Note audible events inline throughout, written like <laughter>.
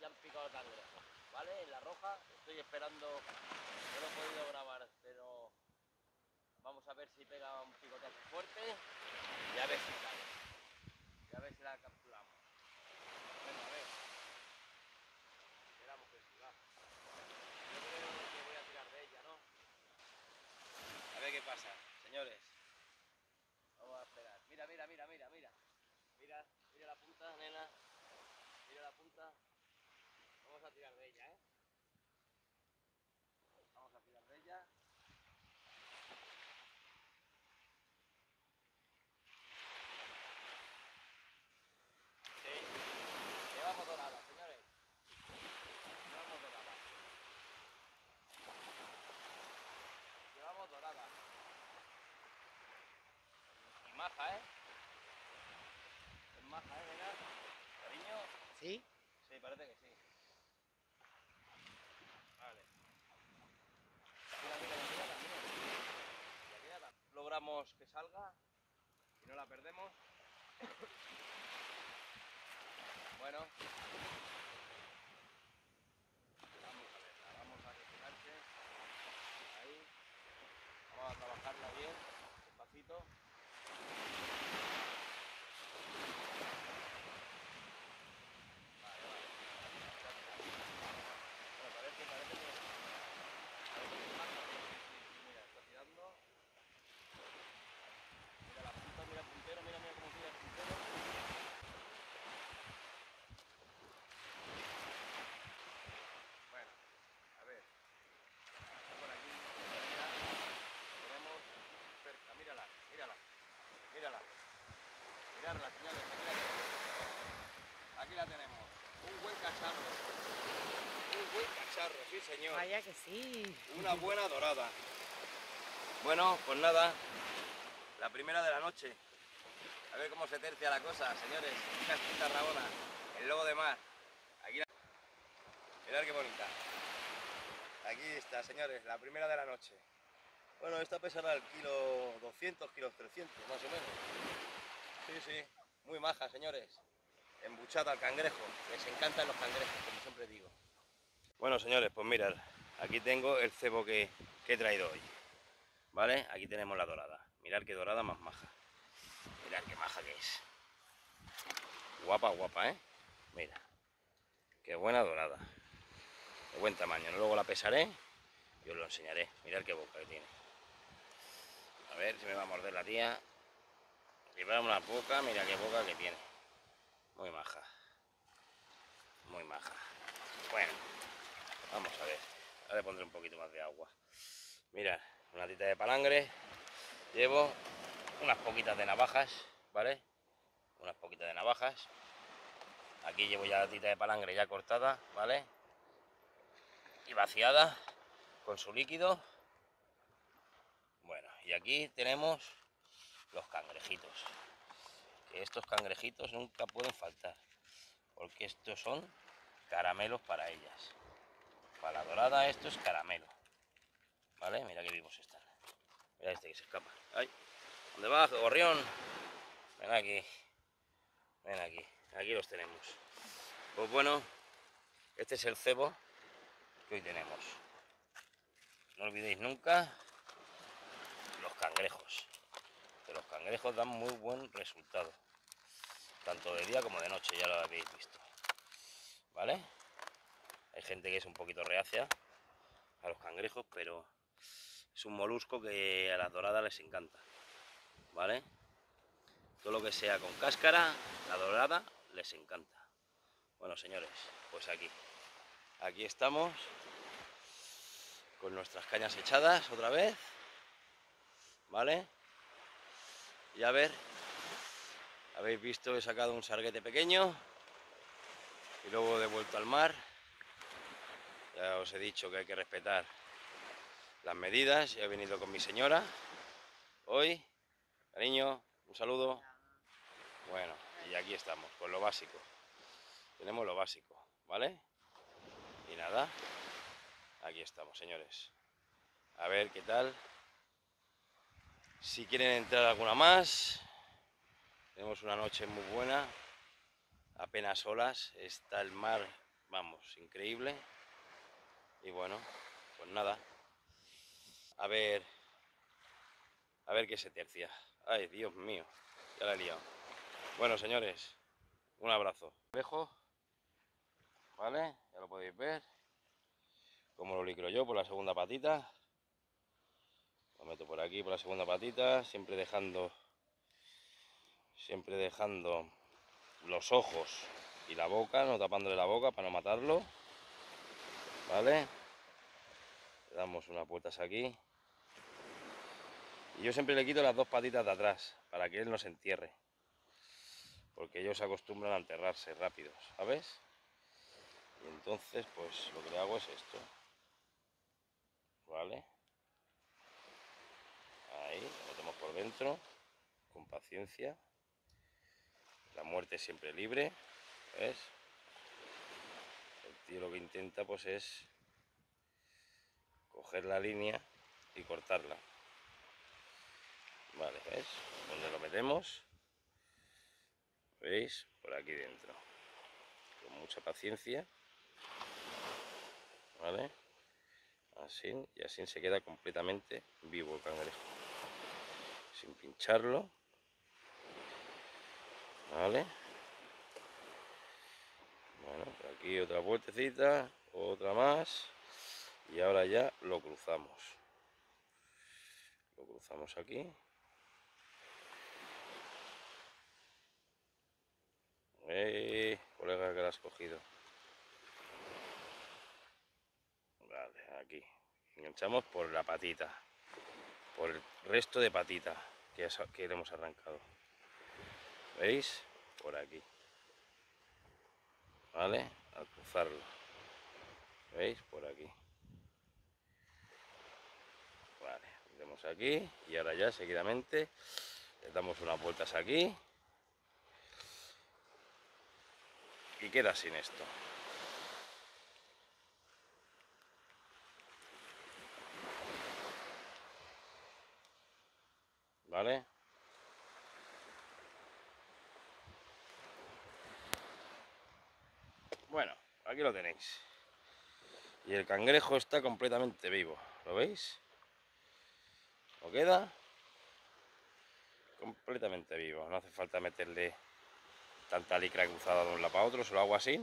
ya han picado el cangrejo, ¿vale? En la roja, estoy esperando, no lo he podido grabar, pero vamos a ver si pega un picotazo fuerte Y a ver si la capturamos. Bueno, a ver. Esperamos que sí, va. Yo creo que voy a tirar de ella, ¿no? A ver qué pasa, señores. Vamos a esperar. Mira, mira, mira, mira, mira. Mira, mira la punta, nena. Mira la punta. Vamos a tirar de ella, ¿eh? Vamos a tirar de ella. Sí. Llevamos dorada, señores. Llevamos dorada. Llevamos dorada. Y maja, ¿eh? Es maja, ¿eh, nena? Cariño. ¿Sí? Sí, parece que sí. Vale. Mira, mira, mira, mira, Logramos que salga y no la perdemos. <laughs> bueno. Vamos a verla, vamos a que se enganche. Ahí. Vamos a trabajarla bien, despacito. Vale, vale. Bueno, parece, parece que... Parece que baja, sí, sí, sí, mira, está tirando. Mira la punta, mira el puntero, mira, mira cómo tira el puntero. Bueno, a ver. Está por aquí. Mira, tenemos cerca, mírala, mírala. Mírala. Mirarla, señores, aquí la tenemos. Aquí la tenemos. Un buen cacharro. Un buen cacharro, sí señor. Vaya que sí. Una buena dorada. Bueno, pues nada. La primera de la noche. A ver cómo se tercia la cosa, señores. Casquita Rabona, el lobo de mar. Aquí la... Mirad qué bonita. Aquí está, señores, la primera de la noche. Bueno, esta pesará el kilo 200, kilos 300, más o menos. Sí, sí, muy maja, señores. Embuchada al cangrejo. Les encantan los cangrejos, como siempre digo. Bueno, señores, pues mirad, aquí tengo el cebo que, he traído hoy. ¿Vale? Aquí tenemos la dorada. Mirad qué dorada más maja. Mirad qué maja que es. Guapa, guapa, ¿eh? Mira. Qué buena dorada. De buen tamaño. Luego la pesaré y os lo enseñaré. Mirad qué boca que tiene. A ver si me va a morder la tía. Lleva una boca, mira qué boca que tiene. Muy maja. Muy maja. Bueno, vamos a ver. Ahora le pondré un poquito más de agua. Mira, una tita de palangre. Llevo unas poquitas de navajas, ¿vale? Unas poquitas de navajas. Aquí llevo ya la tita de palangre ya cortada, ¿vale? Y vaciada con su líquido. Bueno, y aquí tenemos los cangrejitos. Que estos cangrejitos nunca pueden faltar. Porque estos son caramelos para ellas. Esto es caramelo. ¿Vale? Mira que vivos están. Mira este que se escapa. ¡Ay! ¿Dónde vas, gorrión? Ven aquí. Ven aquí. Aquí los tenemos. Pues bueno, este es el cebo que hoy tenemos. No olvidéis nunca los cangrejos. Que los cangrejos dan muy buen resultado. Tanto de día como de noche, ya lo habéis visto. ¿Vale? Hay gente que es un poquito reacia a los cangrejos, pero es un molusco que a las doradas les encanta. ¿Vale? Todo lo que sea con cáscara, la dorada les encanta. Bueno, señores, pues aquí. Aquí estamos con nuestras cañas echadas otra vez. ¿Vale? Y a ver, habéis visto, he sacado un sarguete pequeño y luego devuelto al mar. Os he dicho que hay que respetar las medidas. Ya he venido con mi señora hoy. Cariño, un saludo. Bueno, y aquí estamos, con lo básico. Tenemos lo básico, ¿vale? Y nada, aquí estamos, señores. A ver qué tal. Si quieren entrar alguna más, tenemos una noche muy buena, apenas olas, está el mar vamos, increíble. Y bueno, pues nada. A ver, a ver qué se tercia. Ay, Dios mío, ya la he liado. Bueno, señores, un abrazo. Dejo, ¿vale? Ya lo podéis ver. Como lo licro yo por la segunda patita. Lo meto por aquí, por la segunda patita, siempre dejando, siempre dejando los ojos y la boca, no tapándole la boca para no matarlo. ¿Vale? Le damos unas puertas aquí. Y yo siempre le quito las dos patitas de atrás, para que él no se entierre. Porque ellos se acostumbran a enterrarse rápido, ¿sabes? Y entonces, pues lo que le hago es esto. ¿Vale? Ahí, lo metemos por dentro, con paciencia. La muerte siempre libre, ¿ves? Tío lo que intenta pues es coger la línea y cortarla. Vale, ¿ves? Donde lo metemos, ¿veis? Por aquí dentro. Con mucha paciencia. ¿Vale? Así, y así se queda completamente vivo el cangrejo. Sin pincharlo. ¿Vale? Bueno, aquí otra vueltecita, otra más. Y ahora ya lo cruzamos. Lo cruzamos aquí. Eh, colega que lo has cogido. Vale, aquí. Enganchamos por la patita. Por el resto de patita que, que le hemos arrancado. ¿Veis? Por aquí. ¿Vale? Al cruzarlo. ¿Veis? Por aquí. Vale, metemos aquí y ahora ya seguidamente le damos unas vueltas aquí y queda sin esto. ¿Vale? Bueno, aquí lo tenéis. Y el cangrejo está completamente vivo. ¿Lo veis? ¿Lo queda? Completamente vivo. No hace falta meterle tanta licra cruzada de un lado para otro, se lo hago así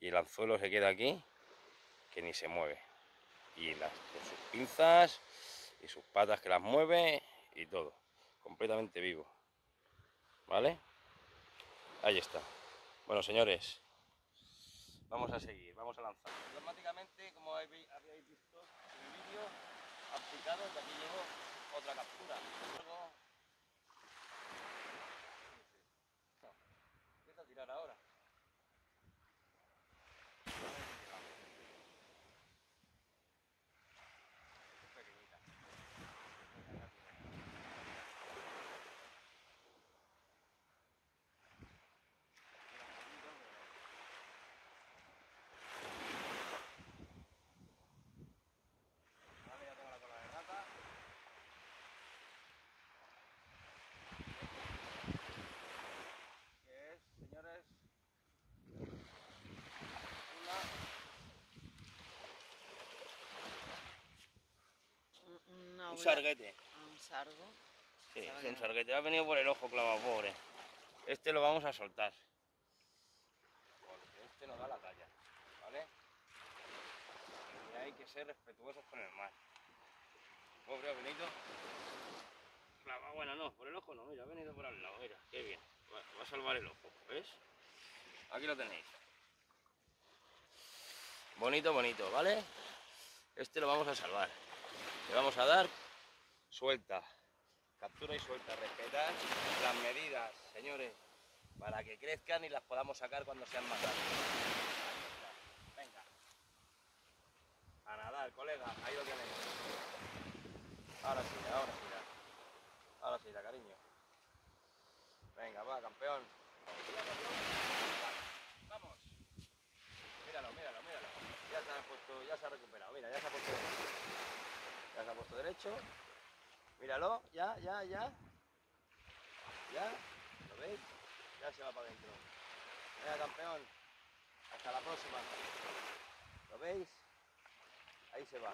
y el anzuelo se queda aquí que ni se mueve y las, sus pinzas y sus patas que las mueve y todo, completamente vivo ¿vale? ahí está bueno señores vamos a seguir, vamos a lanzar. Automáticamente como habéis visto en el vídeo aplicado, de aquí llevo otra captura. Tirar ahora. Un sarguete. Un sargo. Sí, es un sarguete. Ha venido por el ojo clavado, pobre. Este lo vamos a soltar. Porque este nos da la talla, ¿vale? Y hay que ser respetuosos con el mar. Pobre ha venido. Clavado, bueno, no, por el ojo no, mira, ha venido por al lado, mira, qué bien. Va, a salvar el ojo, ¿ves? Aquí lo tenéis. Bonito, bonito, ¿vale? Este lo vamos a salvar. Le vamos a dar suelta, captura y suelta, respetar las medidas, señores, para que crezcan y las podamos sacar cuando sean más grandes. Venga. A nadar, colega, ahí lo tenemos. Ahora sí, ahora sí, ahora sí, cariño. Venga, va, campeón. Vamos. Míralo, míralo, míralo. Ya se ha puesto, ya se ha recuperado. Mira, ya se ha puesto derecho. Ya se ha puesto derecho. Míralo, ya, ya, ya. Ya, ¿lo veis? Ya se va para adentro. Venga, campeón. Hasta la próxima. ¿Lo veis? Ahí se va.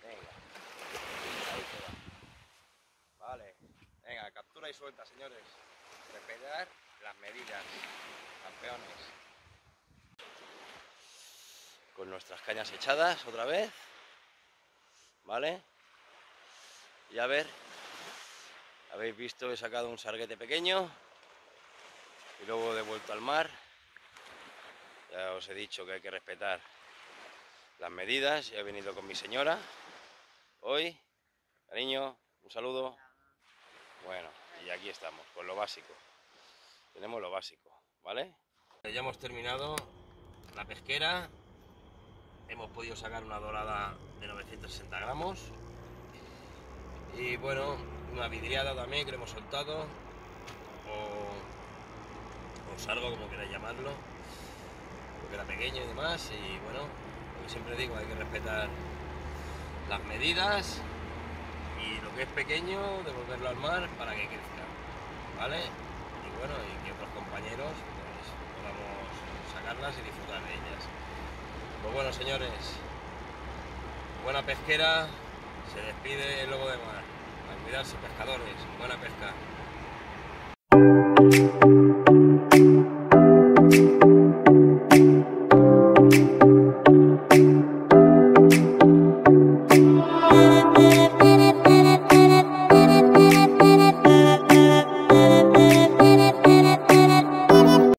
Venga. Ahí se va. Vale. Venga, captura y suelta, señores. Respetar las medidas. Campeones. Con nuestras cañas echadas otra vez. ¿Vale? Y a ver. Habéis visto, he sacado un sarguete pequeño. Y luego he devuelto al mar. Ya os he dicho que hay que respetar las medidas. Ya he venido con mi señora. Hoy. Cariño, un saludo. Bueno, y aquí estamos, con lo básico. Tenemos lo básico, ¿vale? Ya hemos terminado la pesquera. Hemos podido sacar una dorada de 960 gramos. Y bueno, una vidriada también que le hemos soltado. O, o salgo, como queráis llamarlo. Porque era pequeño y demás. Y bueno, como siempre digo, hay que respetar las medidas y lo que es pequeño devolverlo al mar para que crezca, ¿vale? Y bueno, y que otros compañeros pues, podamos sacarlas y disfrutar de ellas. Pues bueno, señores, buena pesquera, se despide el lobo de mar. A cuidarse, pescadores, buena pesca.